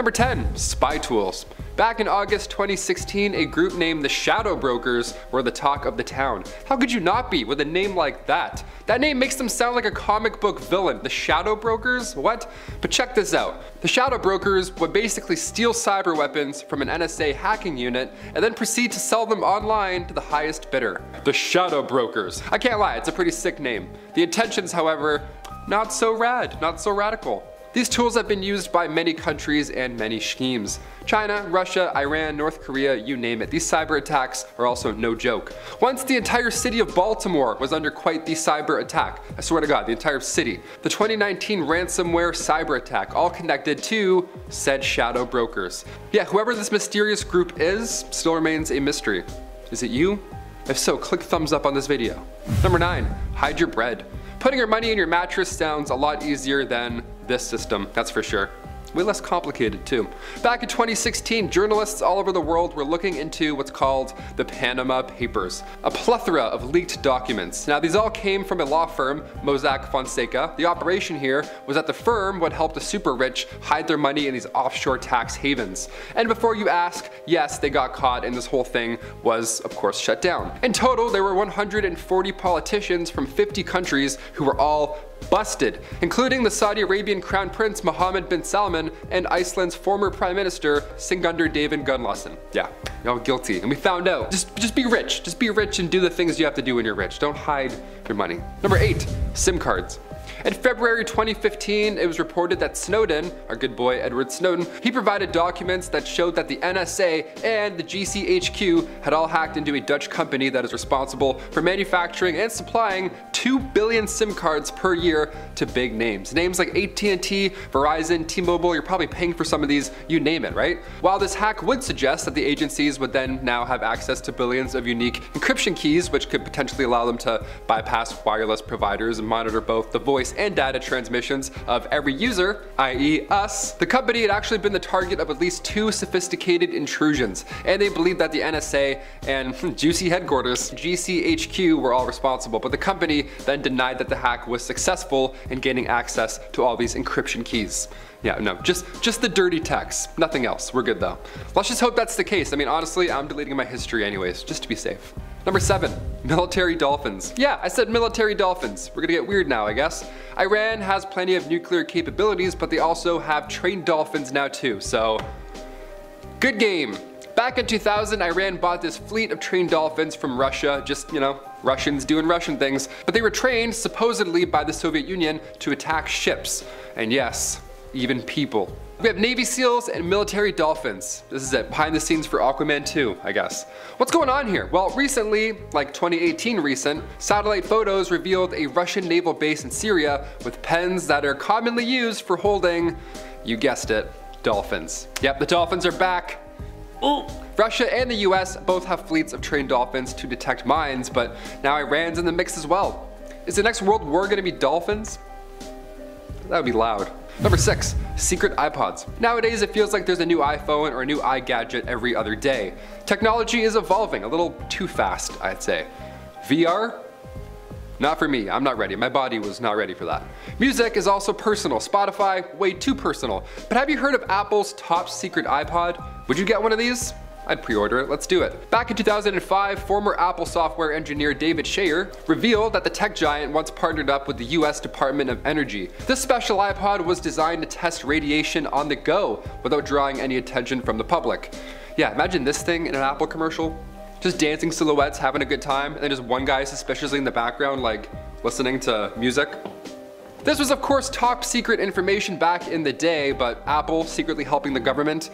Number 10, spy tools. Back in August 2016, a group named the Shadow Brokers were the talk of the town. How could you not be with a name like that? That name makes them sound like a comic book villain. The Shadow Brokers? What? But check this out. The Shadow Brokers would basically steal cyber weapons from an NSA hacking unit and then proceed to sell them online to the highest bidder. The Shadow Brokers. I can't lie, it's a pretty sick name. The intentions, however, not so rad, not so radical. These tools have been used by many countries and many schemes. China, Russia, Iran, North Korea, you name it. These cyber attacks are also no joke. Once the entire city of Baltimore was under quite the cyber attack. I swear to God, the entire city. The 2019 ransomware cyber attack, all connected to said shadow brokers. Yeah, whoever this mysterious group is still remains a mystery. Is it you? If so, click thumbs up on this video. Number 9. Hide your bread. Putting your money in your mattress sounds a lot easier than this system, that's for sure way less complicated too. Back in 2016, journalists all over the world were looking into what's called the Panama Papers, a plethora of leaked documents. Now these all came from a law firm, Mossack Fonseca. The operation here was that the firm would help the super rich hide their money in these offshore tax havens. And before you ask, yes, they got caught and this whole thing was of course shut down. In total, there were 140 politicians from 50 countries who were all busted, including the Saudi Arabian Crown Prince Mohammed bin Salman and Iceland's former Prime Minister Sigmundur David Gunnlaugsson. Yeah, y'all guilty. And we found out. Just, just be rich. Just be rich and do the things you have to do when you're rich. Don't hide your money. Number eight, SIM cards. In February 2015, it was reported that Snowden, our good boy Edward Snowden, he provided documents that showed that the NSA and the GCHQ had all hacked into a Dutch company that is responsible for manufacturing and supplying 2 billion SIM cards per year to big names. Names like AT&T, Verizon, T-Mobile, you're probably paying for some of these, you name it, right? While this hack would suggest that the agencies would then now have access to billions of unique encryption keys, which could potentially allow them to bypass wireless providers and monitor both the voice voice and data transmissions of every user, i.e. us, the company had actually been the target of at least two sophisticated intrusions, and they believed that the NSA and juicy headquarters, GCHQ, were all responsible, but the company then denied that the hack was successful in gaining access to all these encryption keys. Yeah, no, just just the dirty text, nothing else. We're good though. Let's just hope that's the case. I mean, honestly, I'm deleting my history anyways, just to be safe. Number seven, military dolphins. Yeah, I said military dolphins. We're gonna get weird now, I guess. Iran has plenty of nuclear capabilities, but they also have trained dolphins now too, so good game. Back in 2000, Iran bought this fleet of trained dolphins from Russia, just, you know, Russians doing Russian things, but they were trained supposedly by the Soviet Union to attack ships. And yes, even people. We have Navy SEALs and military dolphins. This is it, behind the scenes for Aquaman 2, I guess. What's going on here? Well, recently, like 2018 recent, satellite photos revealed a Russian naval base in Syria with pens that are commonly used for holding, you guessed it, dolphins. Yep, the dolphins are back. Ooh. Russia and the US both have fleets of trained dolphins to detect mines, but now Iran's in the mix as well. Is the next world war gonna be dolphins? That would be loud. Number six, secret iPods. Nowadays, it feels like there's a new iPhone or a new iGadget every other day. Technology is evolving a little too fast, I'd say. VR? Not for me, I'm not ready. My body was not ready for that. Music is also personal. Spotify, way too personal. But have you heard of Apple's top secret iPod? Would you get one of these? I'd pre-order it, let's do it. Back in 2005, former Apple software engineer David Shayer revealed that the tech giant once partnered up with the US Department of Energy. This special iPod was designed to test radiation on the go without drawing any attention from the public. Yeah, imagine this thing in an Apple commercial. Just dancing silhouettes, having a good time, and then just one guy suspiciously in the background like listening to music. This was of course top secret information back in the day, but Apple secretly helping the government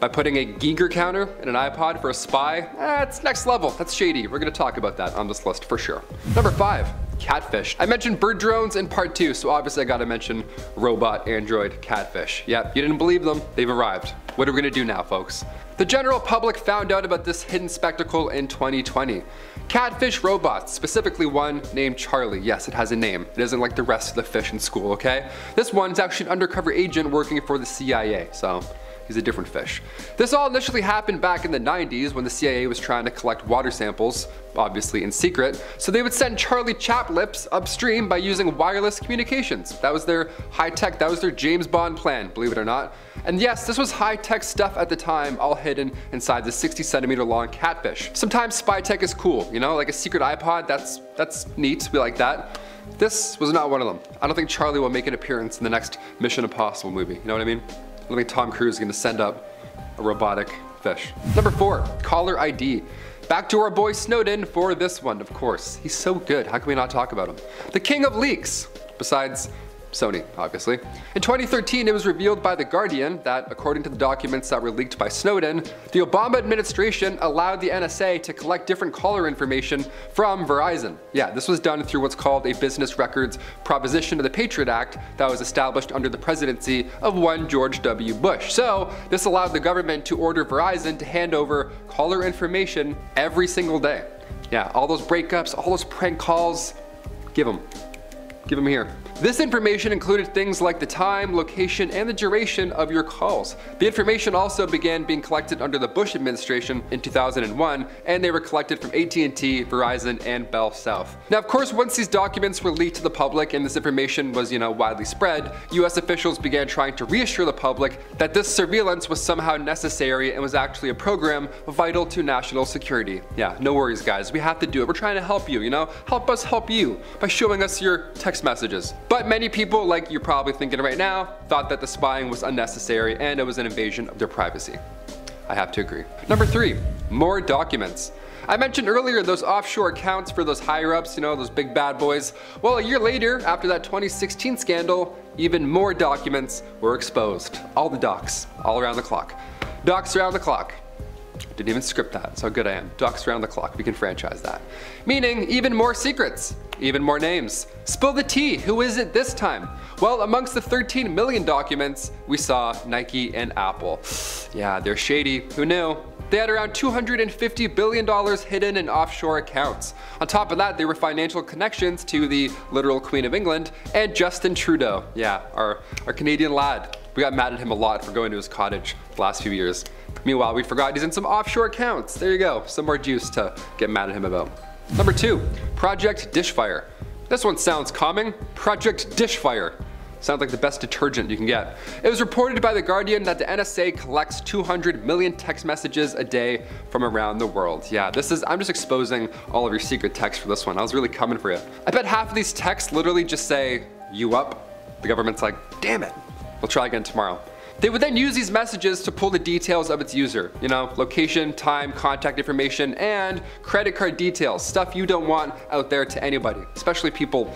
by putting a Geiger counter in an iPod for a spy, eh, that's next level, that's shady. We're gonna talk about that on this list for sure. Number five, catfish. I mentioned bird drones in part two, so obviously I gotta mention robot android catfish. Yep, you didn't believe them, they've arrived. What are we gonna do now, folks? The general public found out about this hidden spectacle in 2020. Catfish robots, specifically one named Charlie. Yes, it has a name. It isn't like the rest of the fish in school, okay? This one's actually an undercover agent working for the CIA, so he's a different fish. This all initially happened back in the 90s when the CIA was trying to collect water samples, obviously in secret, so they would send Charlie Chaplips upstream by using wireless communications. That was their high-tech, that was their James Bond plan, believe it or not. And yes, this was high-tech stuff at the time, all hidden inside the 60 centimeter long catfish. Sometimes spy tech is cool, you know, like a secret iPod, that's, that's neat, we like that. This was not one of them. I don't think Charlie will make an appearance in the next Mission Impossible movie, you know what I mean? I think Tom Cruise is gonna send up a robotic fish. Number four, caller ID. Back to our boy Snowden for this one, of course. He's so good, how can we not talk about him? The king of leaks, besides Sony, obviously. In 2013, it was revealed by The Guardian that, according to the documents that were leaked by Snowden, the Obama administration allowed the NSA to collect different caller information from Verizon. Yeah, this was done through what's called a business records proposition of the Patriot Act that was established under the presidency of one George W. Bush. So, this allowed the government to order Verizon to hand over caller information every single day. Yeah, all those breakups, all those prank calls, give them. Give them here. This information included things like the time, location, and the duration of your calls. The information also began being collected under the Bush administration in 2001, and they were collected from AT&T, Verizon, and Bell South. Now, of course, once these documents were leaked to the public and this information was, you know, widely spread, US officials began trying to reassure the public that this surveillance was somehow necessary and was actually a program vital to national security. Yeah, no worries guys, we have to do it. We're trying to help you, you know? Help us help you by showing us your text messages. But many people, like you're probably thinking right now, thought that the spying was unnecessary and it was an invasion of their privacy. I have to agree. Number three, more documents. I mentioned earlier those offshore accounts for those higher ups, you know, those big bad boys. Well, a year later, after that 2016 scandal, even more documents were exposed. All the docs, all around the clock. Docs around the clock. Didn't even script that, that's how good I am. Docs around the clock, we can franchise that. Meaning, even more secrets. Even more names. Spill the tea, who is it this time? Well, amongst the 13 million documents, we saw Nike and Apple. Yeah, they're shady, who knew? They had around $250 billion hidden in offshore accounts. On top of that, there were financial connections to the literal Queen of England and Justin Trudeau. Yeah, our, our Canadian lad. We got mad at him a lot for going to his cottage the last few years. Meanwhile, we forgot he's in some offshore accounts. There you go, some more juice to get mad at him about. Number two, Project Dishfire. This one sounds calming. Project Dishfire. Sounds like the best detergent you can get. It was reported by The Guardian that the NSA collects 200 million text messages a day from around the world. Yeah, this is, I'm just exposing all of your secret texts for this one. I was really coming for you. I bet half of these texts literally just say, you up? The government's like, damn it, we'll try again tomorrow. They would then use these messages to pull the details of its user. You know, location, time, contact information, and credit card details. Stuff you don't want out there to anybody, especially people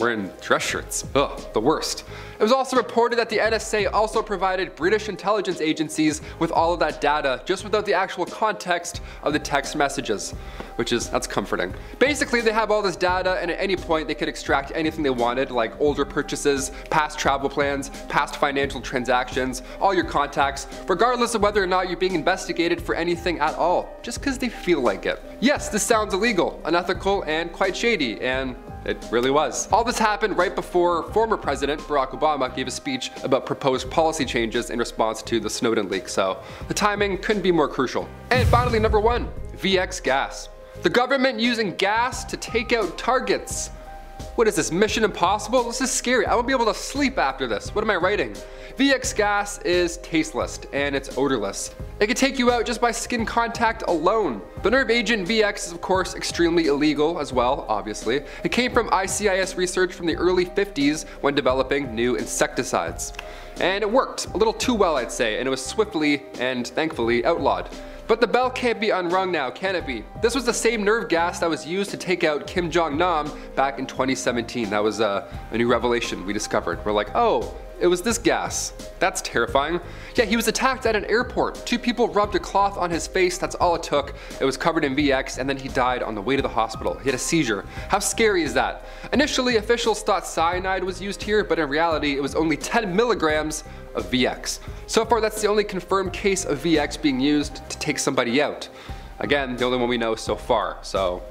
wearing dress shirts. Ugh, the worst. It was also reported that the NSA also provided British intelligence agencies with all of that data, just without the actual context of the text messages, which is, that's comforting. Basically, they have all this data and at any point they could extract anything they wanted, like older purchases, past travel plans, past financial transactions, all your contacts, regardless of whether or not you're being investigated for anything at all, just because they feel like it. Yes, this sounds illegal, unethical, and quite shady, and it really was. All this happened right before former President Barack Obama gave a speech about proposed policy changes in response to the Snowden leak, so the timing couldn't be more crucial. And finally, number one, VX gas. The government using gas to take out targets. What is this, Mission Impossible? This is scary. I won't be able to sleep after this. What am I writing? VX gas is tasteless and it's odorless. It can take you out just by skin contact alone. The nerve agent VX is of course extremely illegal as well, obviously. It came from ICI's research from the early 50s when developing new insecticides. And it worked, a little too well I'd say, and it was swiftly and thankfully outlawed. But the bell can't be unrung now, can it be? This was the same nerve gas that was used to take out Kim Jong-nam back in 2017. That was uh, a new revelation we discovered. We're like, oh, it was this gas. That's terrifying. Yeah, he was attacked at an airport. Two people rubbed a cloth on his face, that's all it took. It was covered in VX and then he died on the way to the hospital. He had a seizure. How scary is that? Initially, officials thought cyanide was used here, but in reality, it was only 10 milligrams of VX. So far, that's the only confirmed case of VX being used to take somebody out. Again, the only one we know so far, so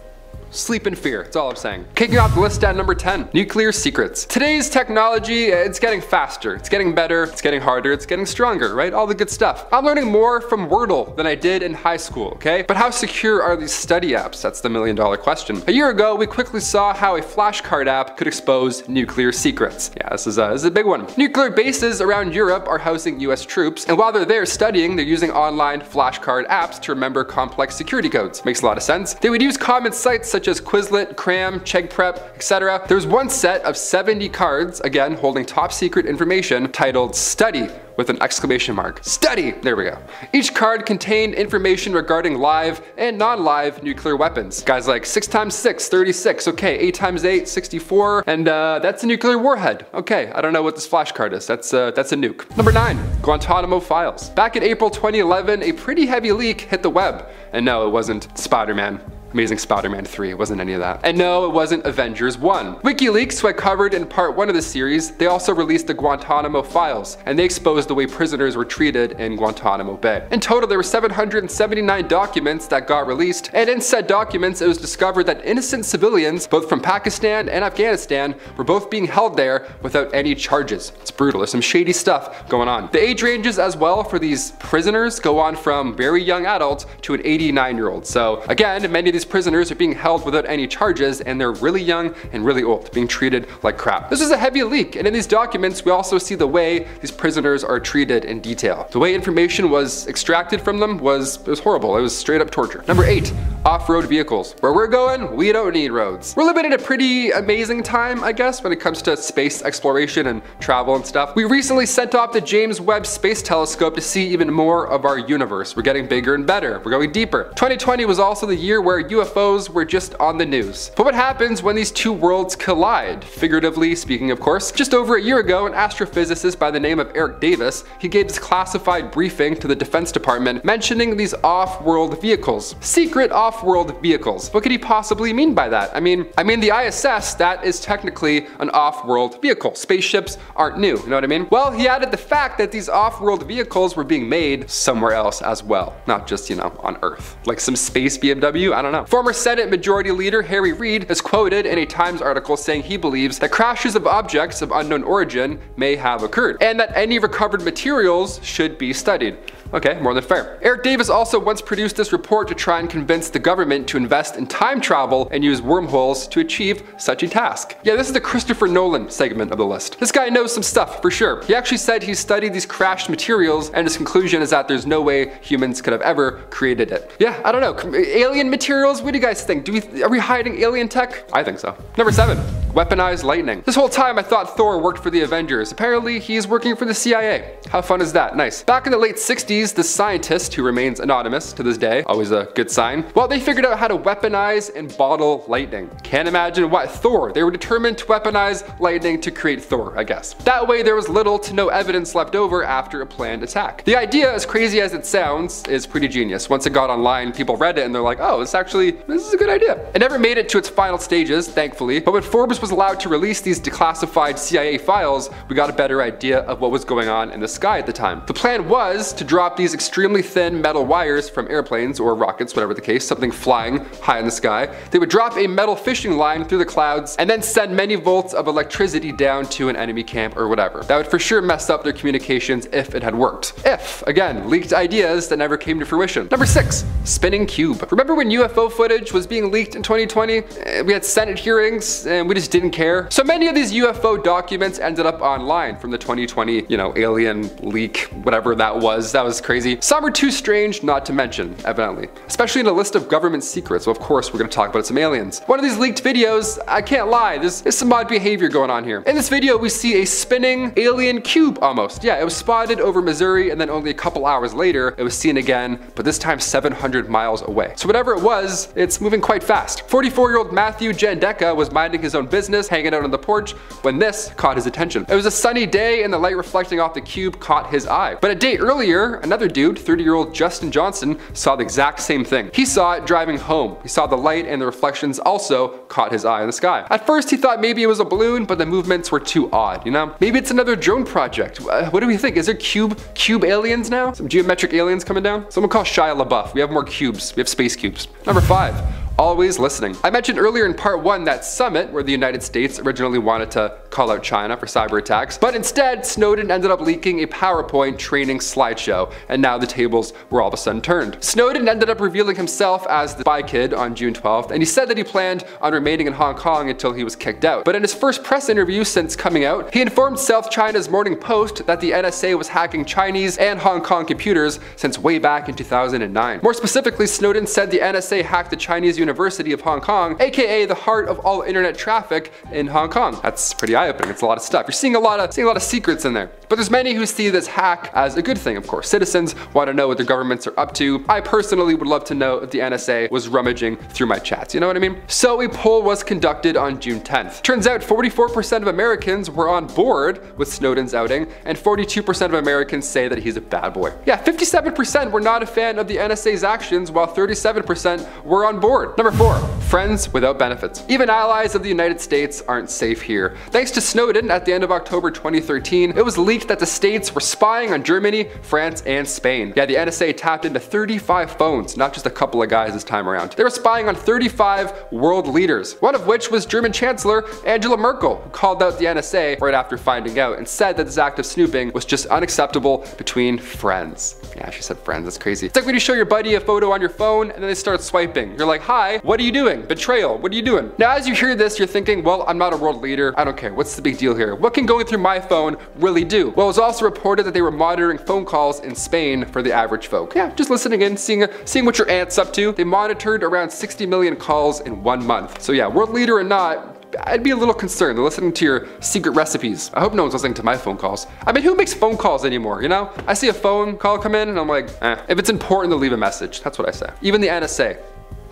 Sleep in fear. That's all I'm saying. Kicking off the list at number 10, nuclear secrets. Today's technology, it's getting faster, it's getting better, it's getting harder, it's getting stronger, right? All the good stuff. I'm learning more from Wordle than I did in high school, okay? But how secure are these study apps? That's the million dollar question. A year ago, we quickly saw how a flashcard app could expose nuclear secrets. Yeah, this is a, this is a big one. Nuclear bases around Europe are housing US troops, and while they're there studying, they're using online flashcard apps to remember complex security codes. Makes a lot of sense. They would use common sites such as Quizlet, Cram, Chegg Prep, etc. There's one set of 70 cards, again holding top secret information, titled Study with an exclamation mark. Study! There we go. Each card contained information regarding live and non-live nuclear weapons. Guys like 6 times 6, 36, okay, 8 times 8, 64, and uh, that's a nuclear warhead. Okay, I don't know what this flashcard is. That's, uh, that's a nuke. Number 9. Guantanamo Files. Back in April 2011, a pretty heavy leak hit the web. And no, it wasn't Spider-Man. Amazing Spider-Man 3, it wasn't any of that. And no, it wasn't Avengers 1. WikiLeaks, who I covered in part 1 of the series, they also released the Guantanamo files, and they exposed the way prisoners were treated in Guantanamo Bay. In total, there were 779 documents that got released, and in said documents, it was discovered that innocent civilians, both from Pakistan and Afghanistan, were both being held there without any charges. It's brutal, there's some shady stuff going on. The age ranges as well for these prisoners go on from very young adults to an 89 year old. So again, many of these prisoners are being held without any charges and they're really young and really old, being treated like crap. This is a heavy leak and in these documents we also see the way these prisoners are treated in detail. The way information was extracted from them was, was horrible. It was straight up torture. Number 8. Off-road vehicles. Where we're going, we don't need roads. We're living in a pretty amazing time, I guess, when it comes to space exploration and travel and stuff. We recently sent off the James Webb Space Telescope to see even more of our universe. We're getting bigger and better. We're going deeper. 2020 was also the year where UFOs were just on the news. But what happens when these two worlds collide? Figuratively speaking, of course. Just over a year ago, an astrophysicist by the name of Eric Davis, he gave this classified briefing to the Defense Department mentioning these off-world vehicles. Secret off-world vehicles. What could he possibly mean by that? I mean, I mean the ISS, that is technically an off-world vehicle. Spaceships aren't new, you know what I mean? Well, he added the fact that these off-world vehicles were being made somewhere else as well. Not just, you know, on Earth. Like some space BMW, I don't know. Former Senate Majority Leader Harry Reid is quoted in a Times article saying he believes that crashes of objects of unknown origin may have occurred, and that any recovered materials should be studied. Okay, more than fair. Eric Davis also once produced this report to try and convince the government to invest in time travel and use wormholes to achieve such a task. Yeah, this is the Christopher Nolan segment of the list. This guy knows some stuff, for sure. He actually said he studied these crashed materials and his conclusion is that there's no way humans could have ever created it. Yeah, I don't know. Alien materials? What do you guys think? Do we, are we hiding alien tech? I think so. Number seven, weaponized lightning. This whole time I thought Thor worked for the Avengers. Apparently he's working for the CIA. How fun is that? Nice. Back in the late 60s, the scientist, who remains anonymous to this day, always a good sign, well, they figured out how to weaponize and bottle lightning. Can't imagine what Thor. They were determined to weaponize lightning to create Thor, I guess. That way there was little to no evidence left over after a planned attack. The idea, as crazy as it sounds, is pretty genius. Once it got online, people read it and they're like, oh, this actually, this is a good idea. It never made it to its final stages, thankfully, but when Forbes was allowed to release these declassified CIA files, we got a better idea of what was going on in the sky at the time. The plan was to drop these extremely thin metal wires from airplanes or rockets, whatever the case, something flying high in the sky. They would drop a metal fishing line through the clouds and then send many volts of electricity down to an enemy camp or whatever. That would for sure mess up their communications if it had worked. If, again, leaked ideas that never came to fruition. Number six, spinning cube. Remember when UFO footage was being leaked in 2020? Eh, we had Senate hearings and we just didn't care. So many of these UFO documents ended up online from the 2020, you know, alien leak, whatever that was. That was crazy. Some are too strange not to mention, evidently. Especially in a list of government secrets. So of course we're gonna talk about some aliens. One of these leaked videos, I can't lie, there's, there's some odd behavior going on here. In this video we see a spinning alien cube almost. Yeah, it was spotted over Missouri and then only a couple hours later it was seen again, but this time 700 miles away. So whatever it was, it's moving quite fast. 44 year old Matthew Jandeka was minding his own business, hanging out on the porch, when this caught his attention. It was a sunny day and the light reflecting off the cube caught his eye. But a day earlier, another dude, 30 year old Justin Johnson, saw the exact same thing. He saw it driving home. He saw the light and the reflections also caught his eye in the sky. At first he thought maybe it was a balloon, but the movements were too odd, you know? Maybe it's another drone project. Uh, what do we think? Is there cube, cube aliens now? Some geometric aliens coming down? Someone call Shia LaBeouf. We have more cubes. We have space cubes. Number five, always listening. I mentioned earlier in part one that summit where the United States originally wanted to call out China for cyber attacks, but instead Snowden ended up leaking a PowerPoint training slideshow, and now the tables were all of a sudden turned. Snowden ended up revealing himself as the spy kid on June 12th, and he said that he planned on remaining in Hong Kong until he was kicked out. But in his first press interview since coming out, he informed South China's Morning Post that the NSA was hacking Chinese and Hong Kong computers since way back in 2009. More specifically, Snowden said the NSA hacked the Chinese University of Hong Kong, aka the heart of all internet traffic in Hong Kong. That's pretty eye-opening. It's a lot of stuff. You're seeing a lot of seeing a lot of secrets in there. But there's many who see this hack as a good thing, of course. Citizens want to know what their governments are up to. I personally would love to know if the NSA was rummaging through my chats, you know what I mean? So a poll was conducted on June 10th. Turns out 44% of Americans were on board with Snowden's outing, and 42% of Americans say that he's a bad boy. Yeah, 57% were not a fan of the NSA's actions, while 37% were on board. Number four, friends without benefits. Even allies of the United States aren't safe here. Thanks to Snowden, at the end of October 2013, it was leaked that the states were spying on Germany, France, and Spain. Yeah, the NSA tapped into 35 phones, not just a couple of guys this time around. They were spying on 35 world leaders, one of which was German Chancellor Angela Merkel, who called out the NSA right after finding out and said that this act of snooping was just unacceptable between friends. Yeah, she said friends, that's crazy. It's like when you show your buddy a photo on your phone and then they start swiping. You're like, hi, what are you doing? Betrayal, what are you doing? Now, as you hear this, you're thinking, well, I'm not a world leader. I don't care. What's the big deal here? What can going through my phone really do? Well, it was also reported that they were monitoring phone calls in Spain for the average folk. Yeah, just listening in, seeing, seeing what your aunt's up to. They monitored around 60 million calls in one month. So yeah, world leader or not, I'd be a little concerned. They're listening to your secret recipes. I hope no one's listening to my phone calls. I mean, who makes phone calls anymore, you know? I see a phone call come in and I'm like, eh. If it's important to leave a message, that's what I say. Even the NSA,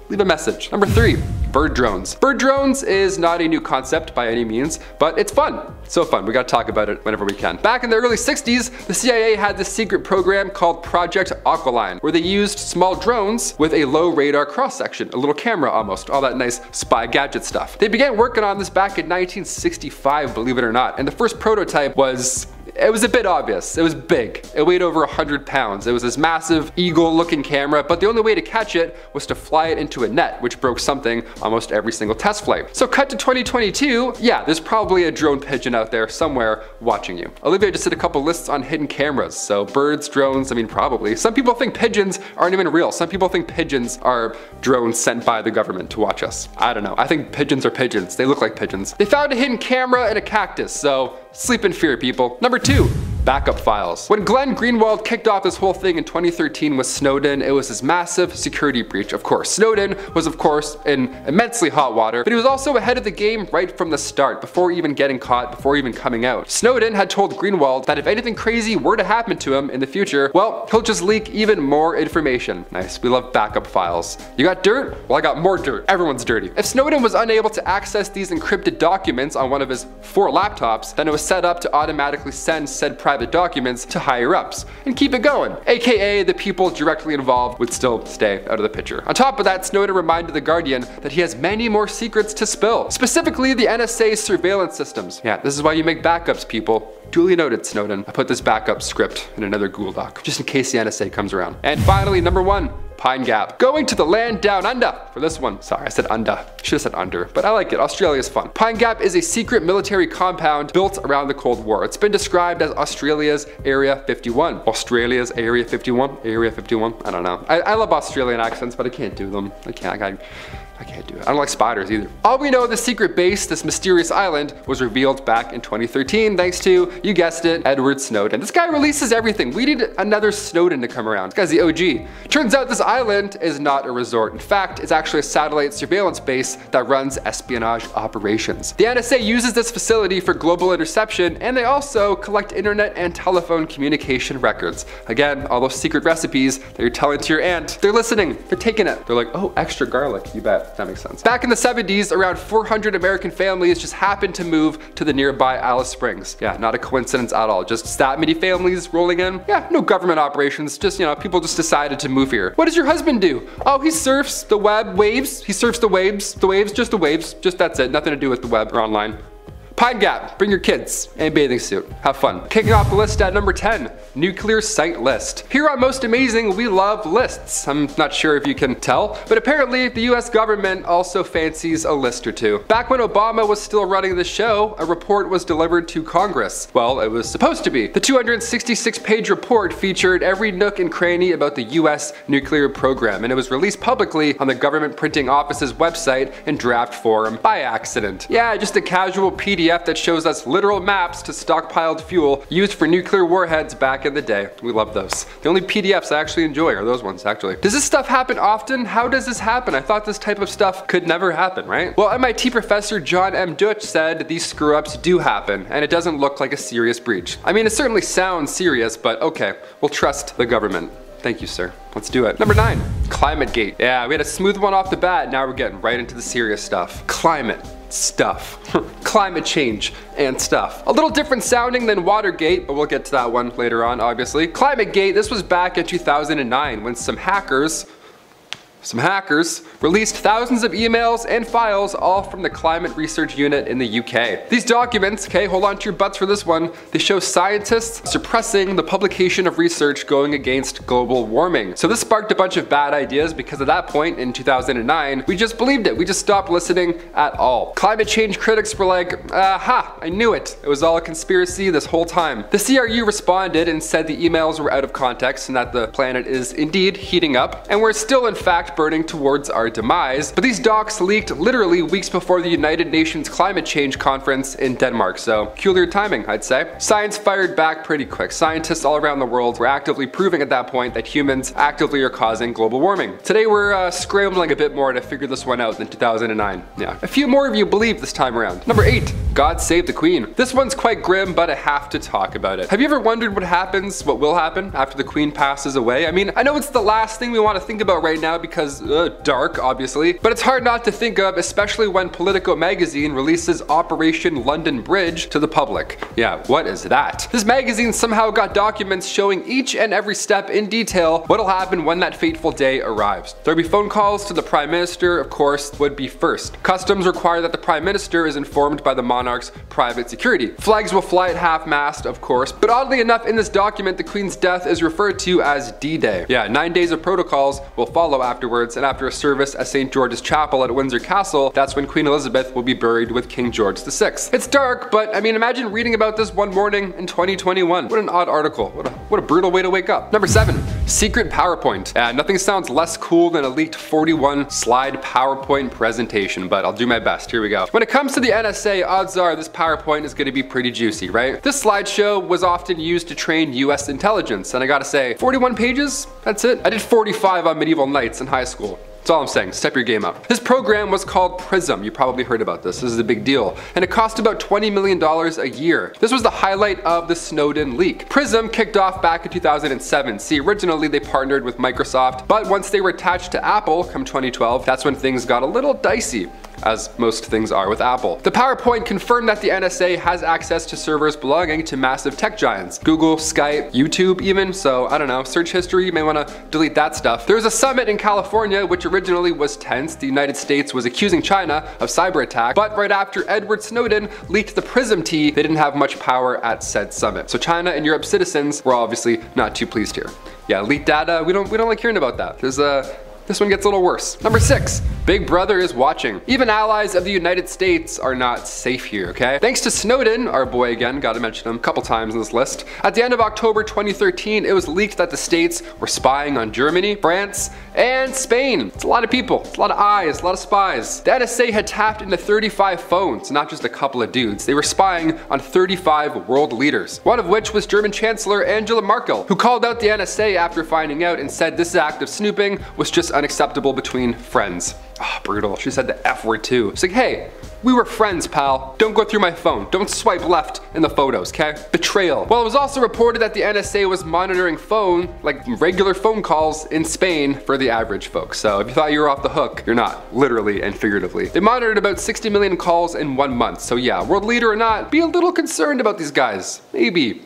leave a message. Number three, bird drones. Bird drones is not a new concept by any means, but it's fun. So fun, we gotta talk about it whenever we can. Back in the early 60s, the CIA had this secret program called Project Aquiline, where they used small drones with a low radar cross section, a little camera almost, all that nice spy gadget stuff. They began working on this back in 1965, believe it or not, and the first prototype was it was a bit obvious. It was big. It weighed over 100 pounds. It was this massive eagle looking camera, but the only way to catch it was to fly it into a net, which broke something almost every single test flight. So cut to 2022, yeah, there's probably a drone pigeon out there somewhere watching you. Olivia just did a couple lists on hidden cameras. So birds, drones, I mean, probably. Some people think pigeons aren't even real. Some people think pigeons are drones sent by the government to watch us. I don't know. I think pigeons are pigeons. They look like pigeons. They found a hidden camera in a cactus, so sleep in fear, people. Number two, backup files. When Glenn Greenwald kicked off this whole thing in 2013 with Snowden, it was this massive security breach, of course. Snowden was of course in immensely hot water, but he was also ahead of the game right from the start, before even getting caught, before even coming out. Snowden had told Greenwald that if anything crazy were to happen to him in the future, well, he'll just leak even more information. Nice, we love backup files. You got dirt? Well, I got more dirt. Everyone's dirty. If Snowden was unable to access these encrypted documents on one of his four laptops, then it was set up to automatically send said private private documents to higher ups and keep it going. AKA the people directly involved would still stay out of the picture. On top of that, Snowden reminded The Guardian that he has many more secrets to spill, specifically the NSA's surveillance systems. Yeah, this is why you make backups, people. Duly noted, Snowden. I put this backup script in another Google Doc, just in case the NSA comes around. And finally, number one, Pine Gap. Going to the land down under for this one. Sorry, I said under. Should have said under, but I like it. Australia's fun. Pine Gap is a secret military compound built around the Cold War. It's been described as Australia's Area 51. Australia's Area 51? Area 51? I don't know. I, I love Australian accents, but I can't do them. I can't. I I can't do it. I don't like spiders either. All we know the secret base, this mysterious island, was revealed back in 2013 thanks to, you guessed it, Edward Snowden. This guy releases everything. We need another Snowden to come around. This guy's the OG. Turns out this island is not a resort. In fact, it's actually a satellite surveillance base that runs espionage operations. The NSA uses this facility for global interception and they also collect internet and telephone communication records. Again, all those secret recipes that you're telling to your aunt, they're listening, they're taking it. They're like, oh, extra garlic, you bet. That makes sense. Back in the 70s, around 400 American families just happened to move to the nearby Alice Springs. Yeah, not a coincidence at all. Just that many families rolling in. Yeah, no government operations. Just, you know, people just decided to move here. What does your husband do? Oh, he surfs the web waves. He surfs the waves. The waves, just the waves. Just that's it. Nothing to do with the web or online. Pine Gap, bring your kids and bathing suit. Have fun. Kicking off the list at number 10, nuclear site list. Here on Most Amazing, we love lists. I'm not sure if you can tell, but apparently the US government also fancies a list or two. Back when Obama was still running the show, a report was delivered to Congress. Well, it was supposed to be. The 266 page report featured every nook and cranny about the US nuclear program, and it was released publicly on the government printing office's website in draft form by accident. Yeah, just a casual PDF that shows us literal maps to stockpiled fuel used for nuclear warheads back in the day. We love those. The only PDFs I actually enjoy are those ones, actually. Does this stuff happen often? How does this happen? I thought this type of stuff could never happen, right? Well, MIT professor John M. Deutsch said these screw-ups do happen, and it doesn't look like a serious breach. I mean, it certainly sounds serious, but okay, we'll trust the government. Thank you, sir. Let's do it. Number nine, climate gate. Yeah, we had a smooth one off the bat. Now we're getting right into the serious stuff. Climate stuff. Climate change and stuff. A little different sounding than Watergate, but we'll get to that one later on, obviously. Climate Gate, this was back in 2009 when some hackers some hackers released thousands of emails and files all from the Climate Research Unit in the UK. These documents, okay, hold on to your butts for this one, they show scientists suppressing the publication of research going against global warming. So this sparked a bunch of bad ideas because at that point in 2009, we just believed it. We just stopped listening at all. Climate change critics were like, aha, I knew it. It was all a conspiracy this whole time. The CRU responded and said the emails were out of context and that the planet is indeed heating up and we're still in fact burning towards our demise, but these docs leaked literally weeks before the United Nations Climate Change Conference in Denmark, so peculiar timing, I'd say. Science fired back pretty quick. Scientists all around the world were actively proving at that point that humans actively are causing global warming. Today we're uh, scrambling a bit more to figure this one out than 2009. Yeah, a few more of you believe this time around. Number 8. God Save the Queen. This one's quite grim, but I have to talk about it. Have you ever wondered what happens, what will happen after the Queen passes away? I mean, I know it's the last thing we want to think about right now because because uh, dark, obviously, but it's hard not to think of, especially when Politico magazine releases Operation London Bridge to the public. Yeah, what is that? This magazine somehow got documents showing each and every step in detail what'll happen when that fateful day arrives. There'll be phone calls to the Prime Minister, of course, would be first. Customs require that the Prime Minister is informed by the monarch's private security. Flags will fly at half-mast, of course, but oddly enough in this document the Queen's death is referred to as D-Day. Yeah, nine days of protocols will follow afterwards afterwards, and after a service at St. George's Chapel at Windsor Castle, that's when Queen Elizabeth will be buried with King George VI. It's dark, but I mean, imagine reading about this one morning in 2021. What an odd article. What a, what a brutal way to wake up. Number seven, secret PowerPoint. Uh, nothing sounds less cool than a leaked 41 slide PowerPoint presentation, but I'll do my best. Here we go. When it comes to the NSA, odds are this PowerPoint is gonna be pretty juicy, right? This slideshow was often used to train US intelligence, and I gotta say, 41 pages? That's it. I did 45 on medieval knights in high school. That's all I'm saying, step your game up. This program was called PRISM. You probably heard about this, this is a big deal. And it cost about $20 million a year. This was the highlight of the Snowden leak. PRISM kicked off back in 2007. See, originally they partnered with Microsoft, but once they were attached to Apple come 2012, that's when things got a little dicey as most things are with Apple. The PowerPoint confirmed that the NSA has access to servers belonging to massive tech giants. Google, Skype, YouTube even, so I don't know, search history, you may wanna delete that stuff. There was a summit in California which originally was tense. The United States was accusing China of cyber attack, but right after Edward Snowden leaked the PRISM tea, they didn't have much power at said summit. So China and Europe citizens were obviously not too pleased here. Yeah, leaked data, we don't, we don't like hearing about that. There's a, this one gets a little worse. Number six, Big Brother is watching. Even allies of the United States are not safe here, okay? Thanks to Snowden, our boy again, gotta mention him a couple times in this list. At the end of October 2013, it was leaked that the states were spying on Germany, France, and Spain. It's a lot of people, it's a lot of eyes, a lot of spies. The NSA had tapped into 35 phones, not just a couple of dudes. They were spying on 35 world leaders, one of which was German Chancellor Angela Merkel, who called out the NSA after finding out and said this act of snooping was just unacceptable between friends. Oh, brutal. She said the F word too. It's like, hey, we were friends, pal. Don't go through my phone. Don't swipe left in the photos, okay? Betrayal. Well, it was also reported that the NSA was monitoring phone, like regular phone calls in Spain for the average folks. So if you thought you were off the hook, you're not, literally and figuratively. They monitored about 60 million calls in one month. So yeah, world leader or not, be a little concerned about these guys. Maybe.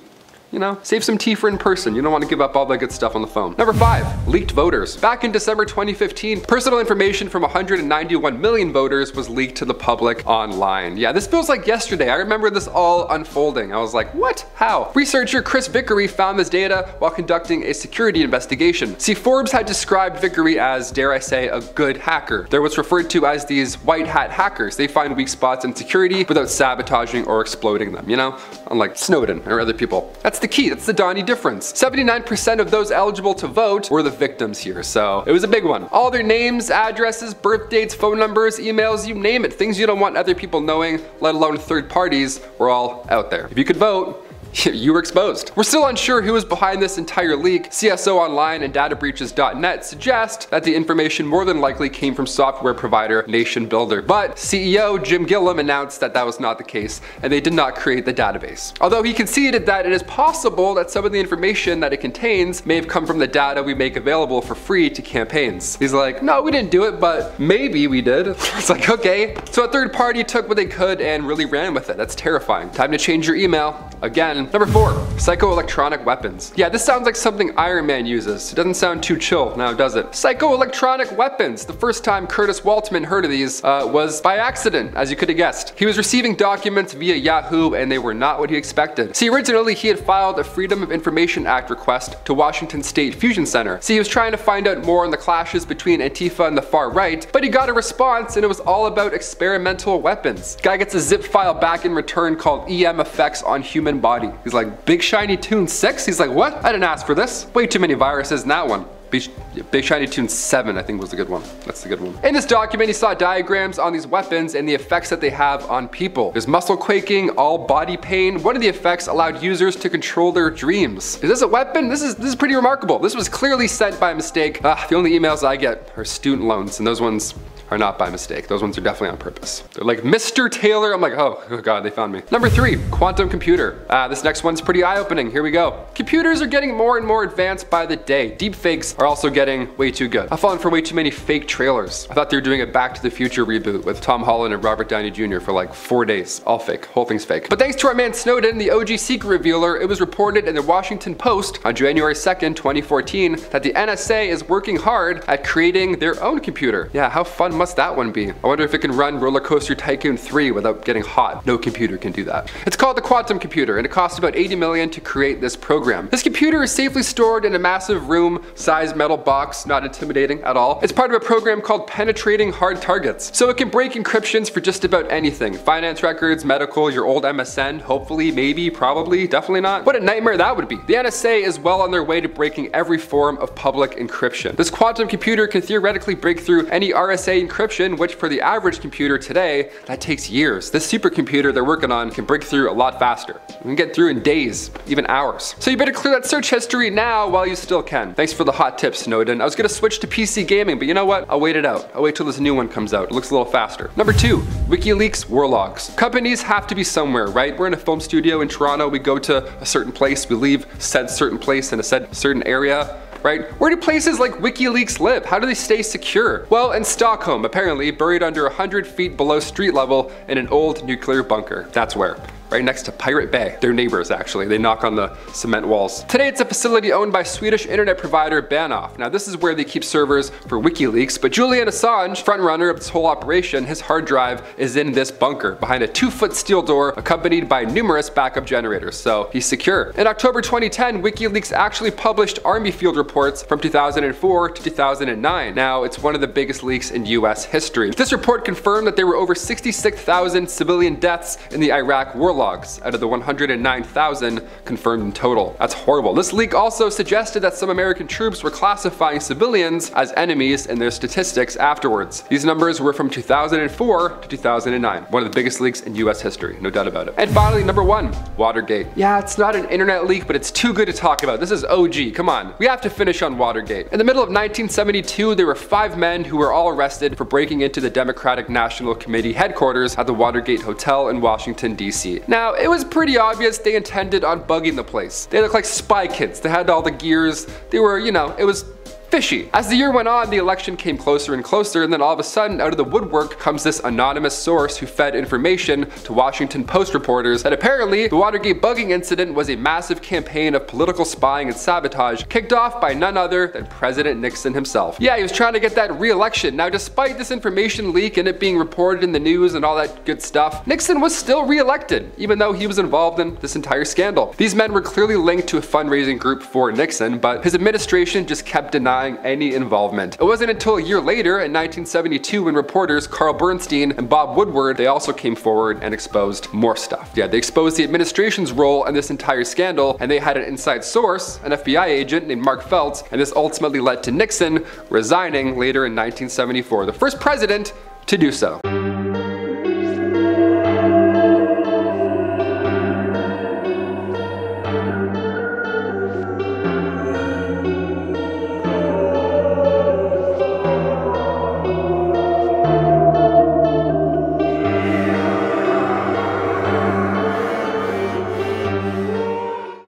You know, save some tea for in person. You don't want to give up all that good stuff on the phone. Number five, leaked voters. Back in December 2015, personal information from 191 million voters was leaked to the public online. Yeah, this feels like yesterday. I remember this all unfolding. I was like, what? How? Researcher Chris Vickery found this data while conducting a security investigation. See, Forbes had described Vickery as, dare I say, a good hacker. They're what's referred to as these white hat hackers. They find weak spots in security without sabotaging or exploding them, you know? Unlike Snowden or other people. That's the key, that's the Donnie difference. 79% of those eligible to vote were the victims here, so it was a big one. All their names, addresses, birth dates, phone numbers, emails, you name it. Things you don't want other people knowing, let alone third parties, were all out there. If you could vote, you were exposed. We're still unsure who is behind this entire leak. CSO Online and databreaches.net suggest that the information more than likely came from software provider Nation Builder, but CEO Jim Gilliam announced that that was not the case and they did not create the database. Although he conceded that it is possible that some of the information that it contains may have come from the data we make available for free to campaigns. He's like, no, we didn't do it, but maybe we did. it's like, okay. So a third party took what they could and really ran with it. That's terrifying. Time to change your email. Again, Number four, psychoelectronic weapons. Yeah, this sounds like something Iron Man uses. It doesn't sound too chill now, does it? Psychoelectronic weapons. The first time Curtis Waltman heard of these uh, was by accident, as you could have guessed. He was receiving documents via Yahoo and they were not what he expected. See, originally he had filed a Freedom of Information Act request to Washington State Fusion Center. See, he was trying to find out more on the clashes between Antifa and the far right, but he got a response and it was all about experimental weapons. Guy gets a zip file back in return called EM effects on human He's like, Big Shiny tune 6? He's like, what? I didn't ask for this. Way too many viruses in that one. Big, Big Shiny Tune 7, I think was the good one. That's the good one. In this document, he saw diagrams on these weapons and the effects that they have on people. There's muscle quaking, all body pain. One of the effects allowed users to control their dreams. Is this a weapon? This is, this is pretty remarkable. This was clearly sent by mistake. Ah, the only emails I get are student loans, and those ones are not by mistake. Those ones are definitely on purpose. They're like, Mr. Taylor. I'm like, oh, oh God, they found me. Number three, quantum computer. Uh, this next one's pretty eye-opening. Here we go. Computers are getting more and more advanced by the day. Deepfakes are also getting way too good. I've fallen for way too many fake trailers. I thought they were doing a Back to the Future reboot with Tom Holland and Robert Downey Jr. for like four days. All fake. Whole thing's fake. But thanks to our man Snowden, the OG secret revealer, it was reported in the Washington Post on January 2nd, 2014, that the NSA is working hard at creating their own computer. Yeah, how fun must that one be? I wonder if it can run Roller Coaster Tycoon 3 without getting hot. No computer can do that. It's called the Quantum Computer and it costs about 80 million to create this program. This computer is safely stored in a massive room sized metal box, not intimidating at all. It's part of a program called Penetrating Hard Targets. So it can break encryptions for just about anything. Finance records, medical, your old MSN, hopefully, maybe, probably, definitely not. What a nightmare that would be. The NSA is well on their way to breaking every form of public encryption. This quantum computer can theoretically break through any RSA encryption which for the average computer today, that takes years. This supercomputer they're working on can break through a lot faster. We can get through in days, even hours. So you better clear that search history now while you still can. Thanks for the hot tips, Snowden. I was gonna switch to PC gaming, but you know what? I'll wait it out. I'll wait till this new one comes out. It looks a little faster. Number two, WikiLeaks war logs. Companies have to be somewhere, right? We're in a film studio in Toronto. We go to a certain place, we leave said certain place in a said certain area right? Where do places like WikiLeaks live? How do they stay secure? Well, in Stockholm, apparently, buried under 100 feet below street level in an old nuclear bunker. That's where right next to Pirate Bay. They're neighbors actually, they knock on the cement walls. Today it's a facility owned by Swedish internet provider Bahnhof. Now this is where they keep servers for WikiLeaks, but Julian Assange, frontrunner of this whole operation, his hard drive is in this bunker behind a two foot steel door accompanied by numerous backup generators, so he's secure. In October 2010, WikiLeaks actually published army field reports from 2004 to 2009. Now it's one of the biggest leaks in US history. This report confirmed that there were over 66,000 civilian deaths in the Iraq war logs out of the 109,000 confirmed in total. That's horrible. This leak also suggested that some American troops were classifying civilians as enemies in their statistics afterwards. These numbers were from 2004 to 2009. One of the biggest leaks in US history, no doubt about it. And finally, number one, Watergate. Yeah, it's not an internet leak, but it's too good to talk about. This is OG, come on. We have to finish on Watergate. In the middle of 1972, there were five men who were all arrested for breaking into the Democratic National Committee headquarters at the Watergate Hotel in Washington, D.C. Now, it was pretty obvious they intended on bugging the place. They looked like spy kids. They had all the gears. They were, you know, it was fishy. As the year went on, the election came closer and closer, and then all of a sudden, out of the woodwork comes this anonymous source who fed information to Washington Post reporters that apparently the Watergate bugging incident was a massive campaign of political spying and sabotage kicked off by none other than President Nixon himself. Yeah, he was trying to get that re-election. Now, despite this information leak and it being reported in the news and all that good stuff, Nixon was still re-elected, even though he was involved in this entire scandal. These men were clearly linked to a fundraising group for Nixon, but his administration just kept denying any involvement. It wasn't until a year later, in 1972, when reporters Carl Bernstein and Bob Woodward, they also came forward and exposed more stuff. Yeah, they exposed the administration's role in this entire scandal, and they had an inside source, an FBI agent named Mark Felts, and this ultimately led to Nixon resigning later in 1974, the first president to do so.